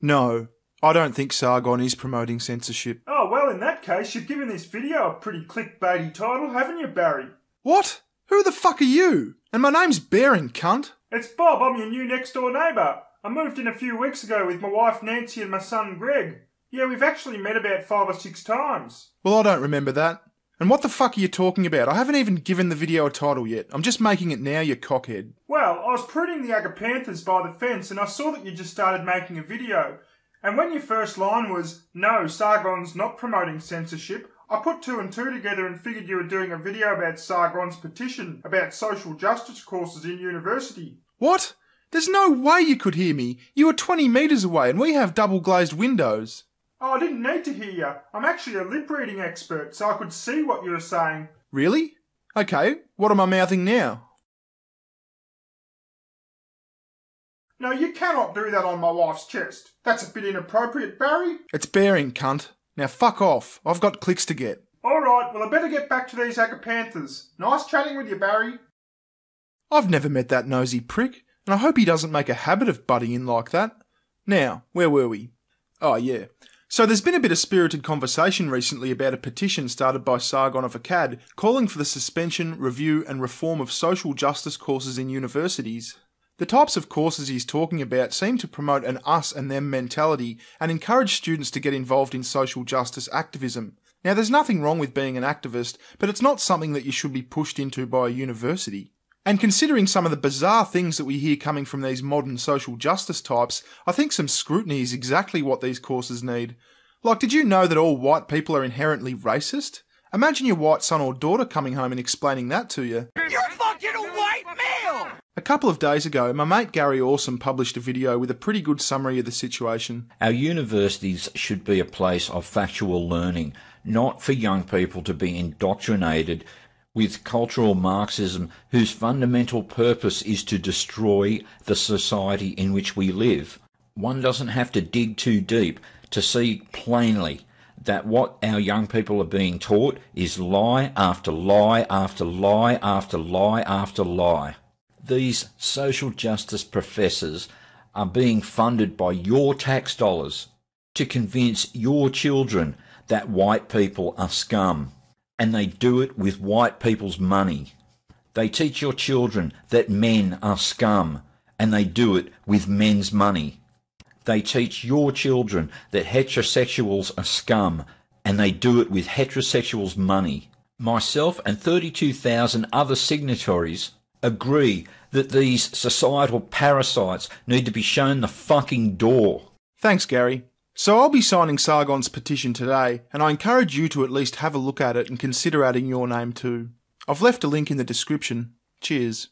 No, I don't think Sargon is promoting censorship. Oh, well, in that case, you've given this video a pretty clickbaity title, haven't you, Barry? What? Who the fuck are you? And my name's Bearing, cunt. It's Bob, I'm your new next door neighbour. I moved in a few weeks ago with my wife Nancy and my son Greg. Yeah, we've actually met about five or six times. Well, I don't remember that. And what the fuck are you talking about? I haven't even given the video a title yet. I'm just making it now, you cockhead. Well, I was pruning the agapanthus by the fence and I saw that you just started making a video. And when your first line was, no, Sargon's not promoting censorship, I put two and two together and figured you were doing a video about Sargon's petition about social justice courses in university. What? There's no way you could hear me. You are 20 metres away and we have double glazed windows. Oh, I didn't need to hear you. I'm actually a lip reading expert, so I could see what you were saying. Really? Okay, what am I mouthing now? No, you cannot do that on my wife's chest. That's a bit inappropriate, Barry. It's bearing, cunt. Now fuck off. I've got clicks to get. Alright, well I better get back to these agapanthus. Nice chatting with you, Barry. I've never met that nosy prick, and I hope he doesn't make a habit of butting in like that. Now, where were we? Oh, yeah. So there's been a bit of spirited conversation recently about a petition started by Sargon of Akkad calling for the suspension, review, and reform of social justice courses in universities. The types of courses he's talking about seem to promote an us and them mentality and encourage students to get involved in social justice activism. Now, there's nothing wrong with being an activist, but it's not something that you should be pushed into by a university. And considering some of the bizarre things that we hear coming from these modern social justice types, I think some scrutiny is exactly what these courses need. Like, did you know that all white people are inherently racist? Imagine your white son or daughter coming home and explaining that to you. You're fucking a white male! A couple of days ago, my mate Gary Awesome published a video with a pretty good summary of the situation. Our universities should be a place of factual learning, not for young people to be indoctrinated with cultural Marxism whose fundamental purpose is to destroy the society in which we live. One doesn't have to dig too deep to see plainly that what our young people are being taught is lie after lie after lie after lie after lie. These social justice professors are being funded by your tax dollars to convince your children that white people are scum and they do it with white people's money. They teach your children that men are scum, and they do it with men's money. They teach your children that heterosexuals are scum, and they do it with heterosexuals' money. Myself and 32,000 other signatories agree that these societal parasites need to be shown the fucking door. Thanks, Gary. So I'll be signing Sargon's petition today, and I encourage you to at least have a look at it and consider adding your name too. I've left a link in the description. Cheers.